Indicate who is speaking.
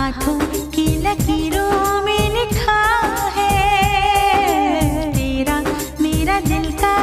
Speaker 1: हाथों की लकीरों में लिखा है तेरा मेरा दिल का